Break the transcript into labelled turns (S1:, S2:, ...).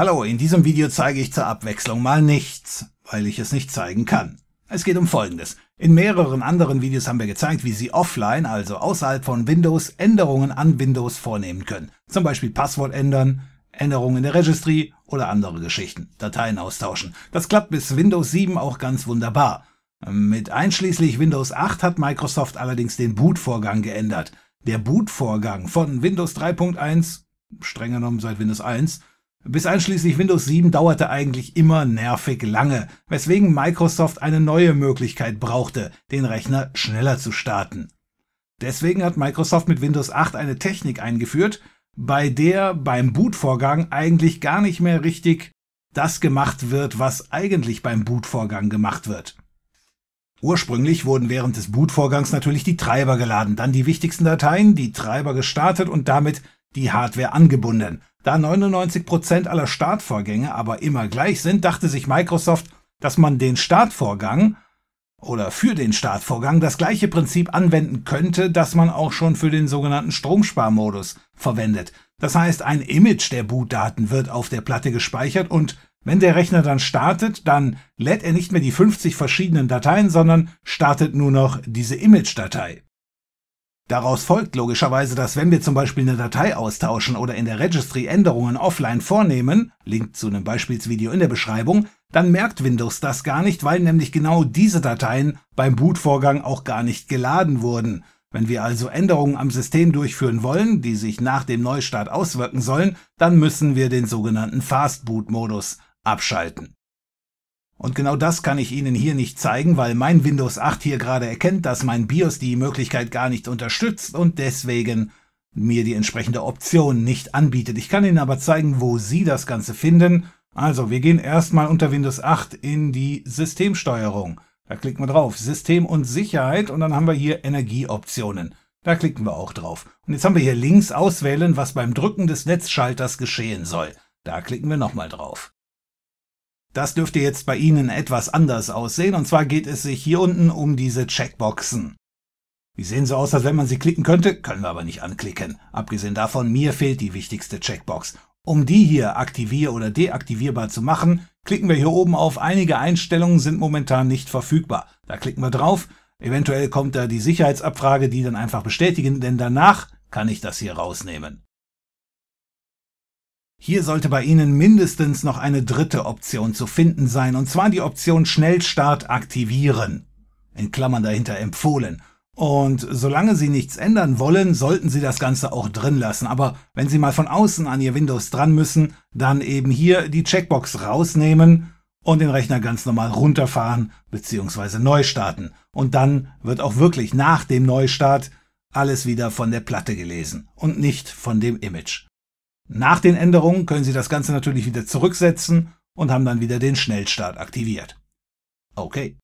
S1: Hallo, in diesem Video zeige ich zur Abwechslung mal nichts, weil ich es nicht zeigen kann. Es geht um Folgendes. In mehreren anderen Videos haben wir gezeigt, wie Sie offline, also außerhalb von Windows, Änderungen an Windows vornehmen können. Zum Beispiel Passwort ändern, Änderungen in der Registry oder andere Geschichten, Dateien austauschen. Das klappt bis Windows 7 auch ganz wunderbar. Mit einschließlich Windows 8 hat Microsoft allerdings den Bootvorgang geändert. Der Bootvorgang von Windows 3.1, streng genommen seit Windows 1, bis einschließlich Windows 7 dauerte eigentlich immer nervig lange, weswegen Microsoft eine neue Möglichkeit brauchte, den Rechner schneller zu starten. Deswegen hat Microsoft mit Windows 8 eine Technik eingeführt, bei der beim Bootvorgang eigentlich gar nicht mehr richtig das gemacht wird, was eigentlich beim Bootvorgang gemacht wird. Ursprünglich wurden während des Bootvorgangs natürlich die Treiber geladen, dann die wichtigsten Dateien, die Treiber gestartet und damit die Hardware angebunden. Da 99% aller Startvorgänge aber immer gleich sind, dachte sich Microsoft, dass man den Startvorgang oder für den Startvorgang das gleiche Prinzip anwenden könnte, das man auch schon für den sogenannten Stromsparmodus verwendet. Das heißt, ein Image der Bootdaten wird auf der Platte gespeichert und wenn der Rechner dann startet, dann lädt er nicht mehr die 50 verschiedenen Dateien, sondern startet nur noch diese Image-Datei. Daraus folgt logischerweise, dass wenn wir zum Beispiel eine Datei austauschen oder in der Registry Änderungen offline vornehmen, Link zu einem Beispielsvideo in der Beschreibung, dann merkt Windows das gar nicht, weil nämlich genau diese Dateien beim Bootvorgang auch gar nicht geladen wurden. Wenn wir also Änderungen am System durchführen wollen, die sich nach dem Neustart auswirken sollen, dann müssen wir den sogenannten Fast Boot Modus abschalten. Und genau das kann ich Ihnen hier nicht zeigen, weil mein Windows 8 hier gerade erkennt, dass mein BIOS die Möglichkeit gar nicht unterstützt und deswegen mir die entsprechende Option nicht anbietet. Ich kann Ihnen aber zeigen, wo Sie das Ganze finden. Also, wir gehen erstmal unter Windows 8 in die Systemsteuerung. Da klicken wir drauf, System und Sicherheit und dann haben wir hier Energieoptionen. Da klicken wir auch drauf. Und jetzt haben wir hier links auswählen, was beim Drücken des Netzschalters geschehen soll. Da klicken wir nochmal drauf. Das dürfte jetzt bei Ihnen etwas anders aussehen, und zwar geht es sich hier unten um diese Checkboxen. Die sehen so aus, als wenn man sie klicken könnte, können wir aber nicht anklicken. Abgesehen davon, mir fehlt die wichtigste Checkbox. Um die hier aktivier- oder deaktivierbar zu machen, klicken wir hier oben auf Einige Einstellungen sind momentan nicht verfügbar. Da klicken wir drauf. Eventuell kommt da die Sicherheitsabfrage, die dann einfach bestätigen, denn danach kann ich das hier rausnehmen. Hier sollte bei Ihnen mindestens noch eine dritte Option zu finden sein, und zwar die Option Schnellstart aktivieren. In Klammern dahinter empfohlen. Und solange Sie nichts ändern wollen, sollten Sie das Ganze auch drin lassen. Aber wenn Sie mal von außen an Ihr Windows dran müssen, dann eben hier die Checkbox rausnehmen und den Rechner ganz normal runterfahren bzw. neu starten. Und dann wird auch wirklich nach dem Neustart alles wieder von der Platte gelesen und nicht von dem Image. Nach den Änderungen können Sie das Ganze natürlich wieder zurücksetzen und haben dann wieder den Schnellstart aktiviert. Okay.